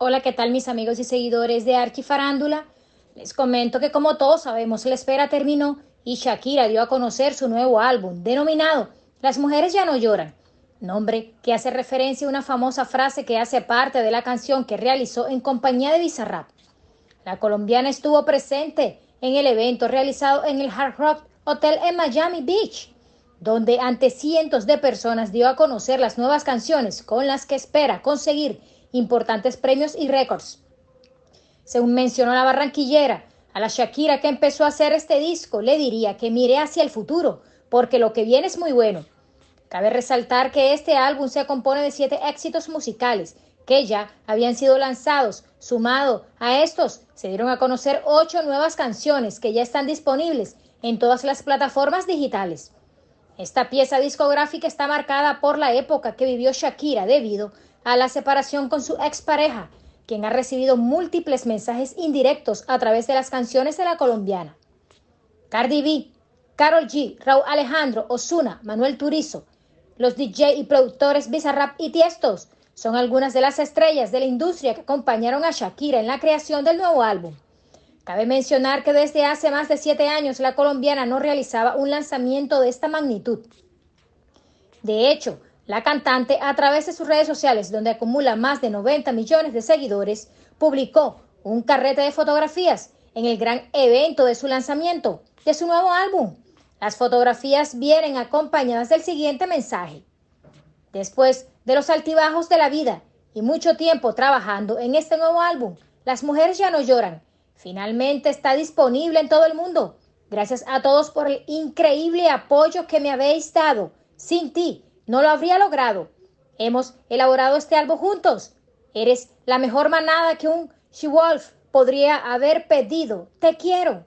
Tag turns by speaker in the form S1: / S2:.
S1: Hola, ¿qué tal mis amigos y seguidores de Archifarándula? Les comento que como todos sabemos, la espera terminó y Shakira dio a conocer su nuevo álbum denominado Las mujeres ya no lloran, nombre que hace referencia a una famosa frase que hace parte de la canción que realizó en compañía de Bizarrap. La colombiana estuvo presente en el evento realizado en el Hard Rock Hotel en Miami Beach, donde ante cientos de personas dio a conocer las nuevas canciones con las que espera conseguir importantes premios y récords. Según mencionó la barranquillera, a la Shakira que empezó a hacer este disco le diría que mire hacia el futuro, porque lo que viene es muy bueno. Cabe resaltar que este álbum se compone de siete éxitos musicales que ya habían sido lanzados. Sumado a estos, se dieron a conocer ocho nuevas canciones que ya están disponibles en todas las plataformas digitales. Esta pieza discográfica está marcada por la época que vivió Shakira debido a la separación con su expareja, quien ha recibido múltiples mensajes indirectos a través de las canciones de la colombiana. Cardi B, Carol G, Raúl Alejandro, Osuna, Manuel Turizo, los DJ y productores Bizarrap y Tiestos son algunas de las estrellas de la industria que acompañaron a Shakira en la creación del nuevo álbum. Cabe mencionar que desde hace más de siete años la colombiana no realizaba un lanzamiento de esta magnitud. De hecho, la cantante, a través de sus redes sociales, donde acumula más de 90 millones de seguidores, publicó un carrete de fotografías en el gran evento de su lanzamiento de su nuevo álbum. Las fotografías vienen acompañadas del siguiente mensaje. Después de los altibajos de la vida y mucho tiempo trabajando en este nuevo álbum, Las mujeres ya no lloran. Finalmente está disponible en todo el mundo. Gracias a todos por el increíble apoyo que me habéis dado. Sin ti, no lo habría logrado. Hemos elaborado este álbum juntos. Eres la mejor manada que un She-Wolf podría haber pedido. Te quiero.